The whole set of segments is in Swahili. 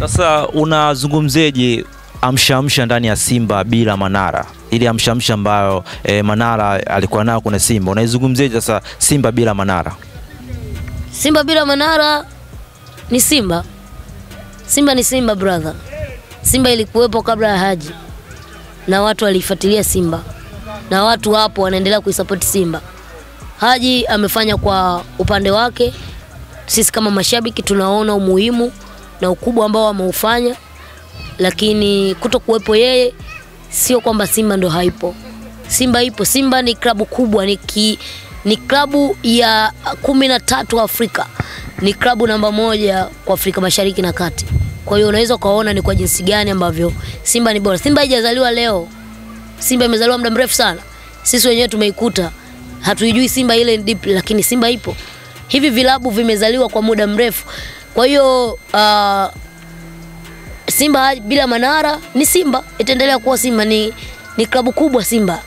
Sasa unazungumzeje amshamsha ndani ya Simba bila Manara, ili amshamsha ambayo e, Manara alikuwa nayo kuna Simba, unaizungumzeje sasa Simba bila Manara? Simba bila Manara ni Simba. Simba ni Simba brother. Simba ilikuwepo kabla ya Haji na watu walifuatilia Simba na watu hapo wanaendelea kuisapoti Simba. Haji amefanya kwa upande wake, sisi kama mashabiki tunaona umuhimu na ukubwa ambao wameufanya, lakini kuto kuwepo yeye sio kwamba Simba ndo haipo. Simba ipo. Simba ni klabu kubwa, ni, ki, ni klabu ya kumi na tatu Afrika, ni klabu namba moja kwa Afrika Mashariki na Kati. Kwa hiyo unaweza ukaona ni kwa jinsi gani ambavyo Simba ni bora. Simba haijazaliwa leo, Simba imezaliwa muda mrefu sana. Sisi wenyewe tumeikuta, hatuijui Simba ile deep, lakini Simba ipo. Hivi vilabu vimezaliwa kwa muda mrefu. Kwa hiyo uh, Simba bila Manara ni Simba, itaendelea kuwa Simba, ni, ni klabu kubwa Simba,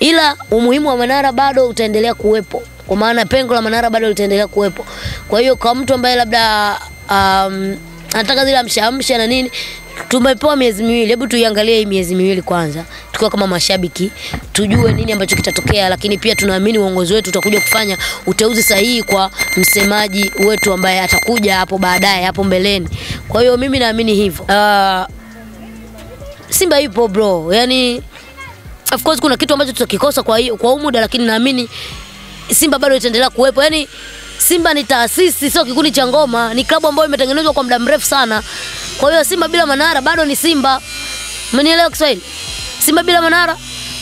ila umuhimu wa Manara bado utaendelea kuwepo, kwa maana pengo la Manara bado litaendelea kuwepo. Kwa hiyo kwa mtu ambaye labda um, anataka zile amshaamsha na nini, tumepewa miezi miwili, hebu tuiangalie hii miezi miwili kwanza, tukiwa kama mashabiki tujue nini ambacho kitatokea, lakini pia tunaamini uongozi wetu utakuja kufanya uteuzi sahihi kwa msemaji wetu ambaye atakuja hapo baadaye hapo mbeleni. Kwa hiyo mimi naamini hivyo. Uh, Simba ipo bro, yani of course kuna kitu ambacho tutakikosa kwa kwa huu muda, lakini naamini Simba bado itaendelea kuwepo. Yani Simba ni taasisi, sio kikundi cha ngoma, ni klabu ambayo imetengenezwa kwa muda mrefu sana. Kwa hiyo Simba bila Manara bado ni Simba. Umenielewa Kiswahili? Simba bila Manara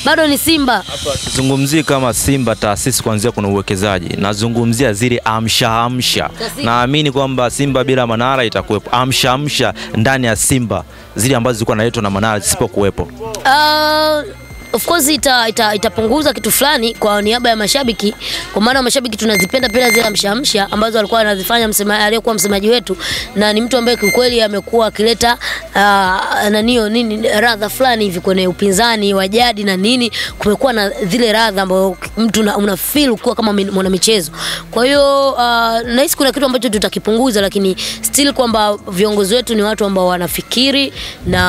bado ni Simba. Hapa sizungumzii kama Simba taasisi kuanzia kuna uwekezaji, nazungumzia zile amsha amsha. Naamini kwamba Simba bila Manara itakuwepo amsha amsha ndani ya Simba, zile ambazo zilikuwa naletwa na Manara zisipokuwepo. Uh, of course ita, ita, itapunguza kitu fulani kwa niaba ya mashabiki, kwa maana mashabiki tunazipenda pia zile mshamsha ambazo alikuwa anazifanya msema, aliyekuwa msemaji wetu, na ni mtu ambaye kiukweli amekuwa akileta uh, nanio nini radha fulani hivi kwenye upinzani wa jadi na nini, kumekuwa na zile radha ambayo mtu una, una feel kuwa kama mwanamichezo. mwana michezo. Kwa hiyo uh, nahisi kuna kitu ambacho tutakipunguza, lakini still kwamba viongozi wetu ni watu ambao wanafikiri na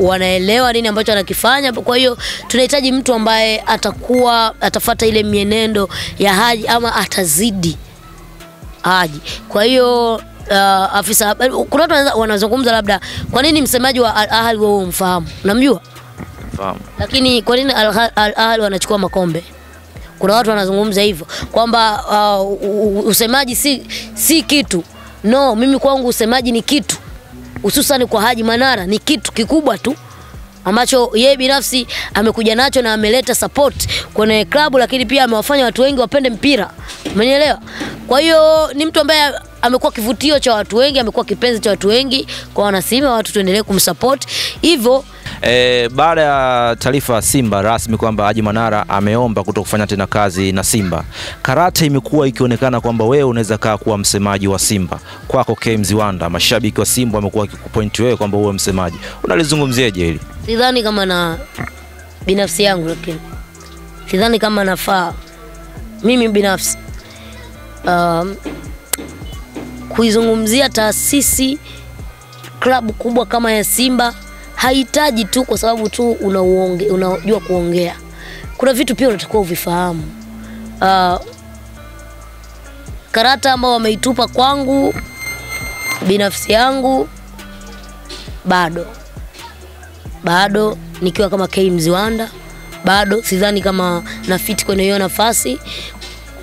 wanaelewa nini ambacho anakifanya. Kwa hiyo tunahitaji mtu ambaye atakuwa atafata ile mienendo ya Haji ama atazidi Haji. Kwa hiyo uh, afisa kuna watu wanazungumza labda, kwa nini msemaji wa Al Ahly wewe umfahamu? Unamjua? Fahamu. lakini kwa nini Al Al Ahly wanachukua makombe? Kuna watu wanazungumza hivyo kwamba uh, usemaji si, si kitu. No, mimi kwangu usemaji ni kitu, hususan kwa Haji Manara ni kitu kikubwa tu ambacho yeye binafsi amekuja nacho na ameleta support kwenye klabu, lakini pia amewafanya watu wengi wapende mpira. Umenielewa? Kwa hiyo ni mtu ambaye amekuwa kivutio cha watu wengi, amekuwa kipenzi cha watu wengi. Kwa wanasimba, watu tuendelee kumsupport hivyo E, baada ya taarifa ya Simba rasmi kwamba Haji Manara ameomba kuto kufanya tena kazi na Simba, karata imekuwa ikionekana kwamba wewe unaweza kaa kuwa msemaji wa Simba. Kwako K Mziwanda, mashabiki wa Simba wamekuwa wakikupointi wewe kwamba uwe msemaji, unalizungumziaje hili? sidhani kama na binafsi yangu, lakini sidhani kama nafaa mimi binafsi um, kuizungumzia taasisi klabu kubwa kama ya Simba hahitaji tu kwa sababu tu unauonge, unajua kuongea. Kuna vitu pia unatakiwa uvifahamu. Uh, karata ambao wameitupa kwangu binafsi yangu bado bado nikiwa kama K Mziwanda, bado sidhani kama nafiti kwenye hiyo nafasi.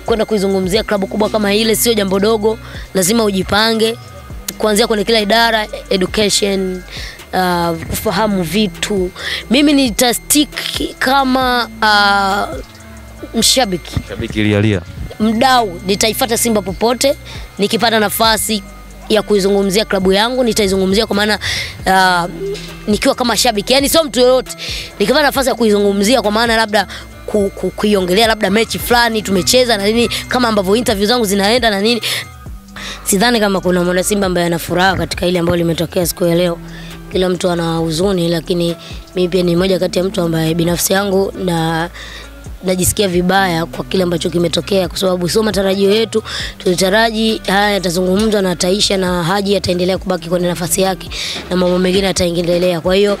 Kwenda kuizungumzia klabu kubwa kama ile sio jambo dogo, lazima ujipange kuanzia kwenye kila idara, education uh, kufahamu vitu. Mimi nitastiki kama uh, mshabiki mshabiki lialia. mdau nitaifata Simba popote nikipata nafasi ya kuizungumzia klabu yangu nitaizungumzia kwa maana uh, nikiwa kama shabiki, yani sio mtu yoyote, nikipata nafasi ya kuizungumzia kwa maana labda ku, ku, kuiongelea labda mechi fulani tumecheza na nini, kama ambavyo interview zangu zinaenda na nini. Sidhani kama kuna mwana Simba ambaye ana furaha katika ile ambayo limetokea siku ya leo. Kila mtu ana huzuni, lakini mimi pia ni moja kati ya mtu ambaye binafsi yangu na najisikia vibaya kwa kile ambacho kimetokea, kwa sababu sio matarajio yetu. Tulitaraji haya yatazungumzwa na ataisha na Haji ataendelea kubaki kwenye nafasi yake na mambo mengine ataendelea. Kwa hiyo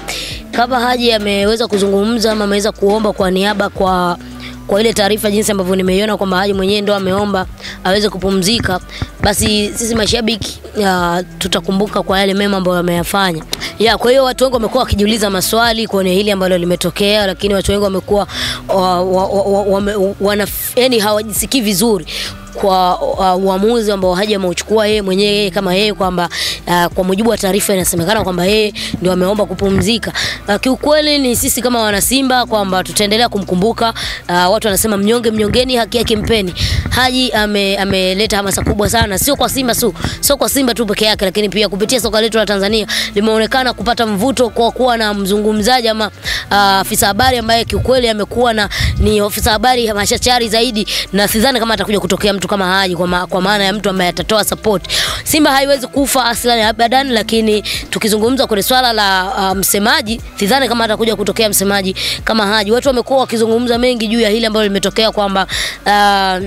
kama Haji ameweza kuzungumza ama ameweza kuomba kwa niaba kwa kwa ile taarifa jinsi ambavyo nimeiona kwamba Haji mwenyewe ndo ameomba aweze kupumzika, basi sisi mashabiki ya, tutakumbuka kwa yale mema ambayo ameyafanya. Ya, kwa hiyo watu wengi wamekuwa wakijiuliza maswali kwenye hili ambalo limetokea, lakini watu wengi wamekuwa wa, wa, wa, wa, wa, wa, yani hawajisikii vizuri kwa uh, uamuzi ambao Haji ameuchukua yeye mwenyewe kama yeye kwamba uh, kwa mujibu wa taarifa inasemekana kwamba yeye ndio ameomba kupumzika. Uh, kiukweli ni sisi kama wanasimba kwamba tutaendelea kumkumbuka. Uh, watu wanasema mnyonge mnyongeni, haki yake mpeni. Haji ame, ameleta hamasa kubwa sana, sio kwa Simba tu, sio kwa Simba tu peke yake, lakini pia kupitia soka letu la Tanzania limeonekana kupata mvuto kwa kuwa na mzungumzaji ama uh, afisa habari ambaye kiukweli amekuwa na ni ofisa habari mashachari zaidi, na sidhani kama atakuja kutokea mtu kama Haji kwa, ma, kwa maana ya mtu ambaye atatoa support. Simba haiwezi kufa aslan abadan, lakini tukizungumza kwenye swala la uh, msemaji, sidhani kama atakuja kutokea msemaji kama Haji. Watu wamekuwa wakizungumza mengi juu ya hili ambalo limetokea kwamba uh,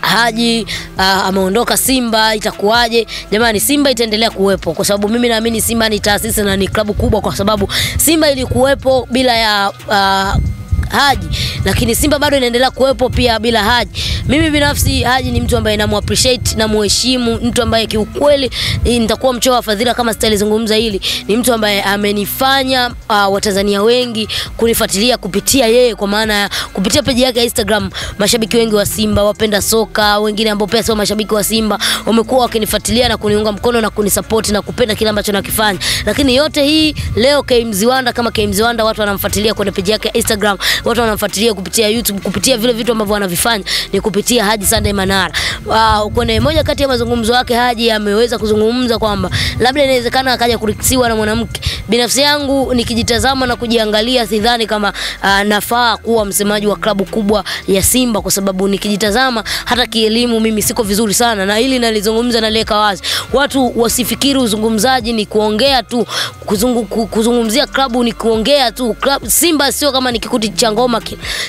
Haji uh, ameondoka Simba, itakuwaje? Jamani, Simba itaendelea kuwepo kwa sababu mimi naamini Simba ni taasisi na ni klabu kubwa, kwa sababu Simba ilikuwepo bila ya uh, Haji, lakini Simba bado inaendelea kuwepo pia bila Haji. Mimi binafsi Haji ni mtu ambaye namu appreciate na muheshimu, mtu ambaye kiukweli eh, nitakuwa mchoyo wa fadhila kama sitalizungumza hili. Ni mtu ambaye amenifanya uh, Watanzania wengi kunifuatilia kupitia yeye, kwa maana ya kupitia peji yake ya Instagram. Mashabiki wengi wa Simba, wapenda soka, wengine ambao pia sio mashabiki wa Simba, wamekuwa wakinifuatilia na kuniunga mkono na kunisupport na kupenda kile ambacho nakifanya. Lakini yote hii leo Kmziwanda kama Kmziwanda, watu wanamfuatilia kwenye peji yake ya Instagram, watu wanamfuatilia kupitia YouTube, kupitia vile vitu ambavyo anavifanya ni kupitia Haji Sunday Manara. Uh, kwenye moja kati ya mazungumzo yake Haji ameweza kuzungumza kwamba labda inawezekana akaja kurikisiwa na mwanamke. Binafsi yangu nikijitazama na kujiangalia, sidhani kama uh, nafaa kuwa msemaji wa klabu kubwa ya Simba, kwa sababu nikijitazama hata kielimu mimi siko vizuri sana, na hili nalizungumza naliweka wazi. Watu wasifikiri uzungumzaji ni kuongea tu, kuzungu, kuzungumzia klabu ni kuongea tu. Klabu, Simba sio kama ni kikundi cha ngoma.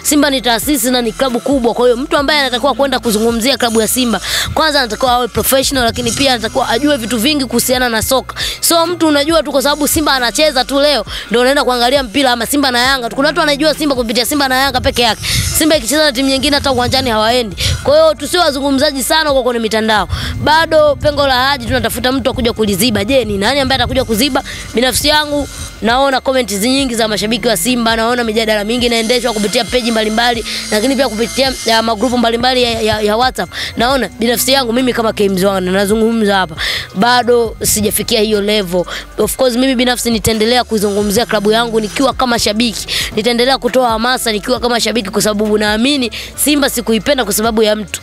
Simba ni taasisi na ni klabu kubwa. Kwa hiyo mtu ambaye anatakiwa kwenda kuzungumzia klabu ya Simba, kwanza anatakiwa awe professional, lakini pia anatakiwa ajue vitu vingi kuhusiana na soka. So mtu unajua tu kwa sababu Simba anacheza tu leo ndio unaenda kuangalia mpira ama Simba na Yanga. Kuna watu wanajua Simba kupitia Simba na Yanga peke yake. Simba ikicheza na timu nyingine hata uwanjani hawaendi. Kwa hiyo tusiwe wazungumzaji sana huko kwenye mitandao. Bado pengo la Haji tunatafuta mtu akuja kuliziba. Je, ni nani ambaye atakuja kuziba? Binafsi yangu naona comments nyingi za mashabiki wa Simba, naona mijadala mingi inaendeshwa kupitia peji mbalimbali, lakini pia kupitia ya magrupu mbalimbali ya, ya, ya WhatsApp. Naona binafsi yangu mimi kama Kmzwana nazungumza hapa, bado sijafikia hiyo level. Of course mimi binafsi nitaendelea kuizungumzia klabu yangu nikiwa kama shabiki, nitaendelea kutoa hamasa nikiwa kama shabiki, kwa sababu naamini Simba sikuipenda kwa sababu ya mtu